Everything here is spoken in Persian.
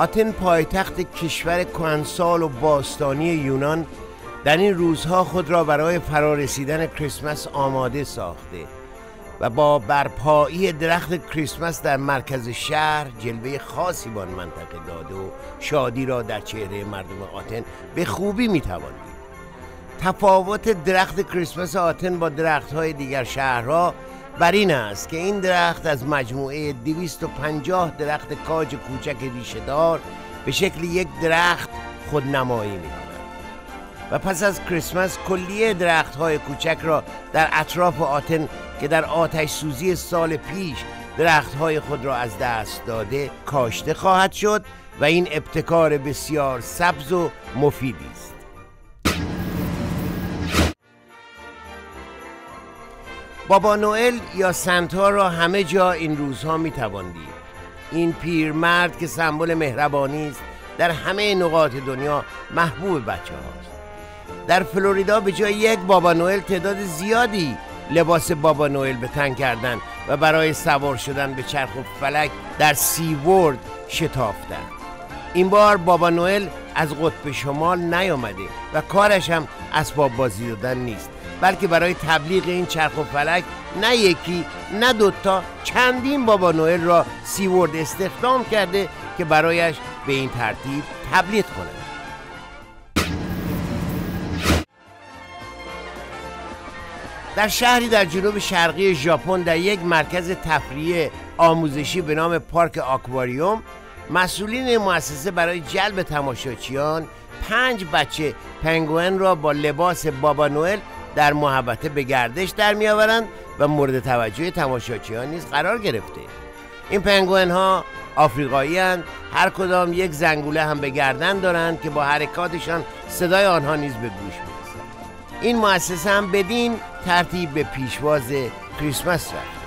آتن پایتخت کشور کهنسال و باستانی یونان در این روزها خود را برای فرارسیدن کریسمس آماده ساخته و با برپایی درخت کریسمس در مرکز شهر جلوه خاصی به منطقه داده و شادی را در چهره مردم آتن به خوبی می‌تواند تفاوت درخت کریسمس آتن با درخت های دیگر شهرها بر این است که این درخت از مجموعه 250 درخت کاج کوچک ریشهدار به شکل یک درخت خودنمایی می و پس از کریسمس کلیه درخت های کوچک را در اطراف آتن که در آتش سوزی سال پیش درخت های خود را از دست داده کاشته خواهد شد و این ابتکار بسیار سبز و مفیدی است. بابا نوئل یا سنتا را همه جا این روزها می این پیرمرد که سمبل مهربانی است در همه نقاط دنیا محبوب بچه هاست در فلوریدا به جای یک بابا نوئل تعداد زیادی لباس بابا نوئل به تن کردن و برای سوار شدن به چرخ و فلک در سی ورد شتافتن این بار بابا نوئل از قطب شمال نیامده و کارش هم اسباب بازی دادن نیست. بلکه برای تبلیغ این چرخ و فلک نه یکی نه دوتا چندین بابا نوئل را سی ورد استخدام کرده که برایش به این ترتیب تبلیغ کنه. در شهری در جنوب شرقی ژاپن در یک مرکز تفریح آموزشی به نام پارک آکواریوم مسئولین مؤسسه برای جلب تماشاچیان پنج بچه پنگوئن را با لباس بابا نوئل در محبته به گردش در میآورند و مورد توجه تماشاچیان نیز قرار گرفته. این پنگوئن ها آفریقایی هر کدام یک زنگوله هم به گردن دارند که با حرکاتشان صدای آنها نیز به گوش می‌رسد. این مؤسسه هم بدین ترتیب به پیشواز کریسمس رفت.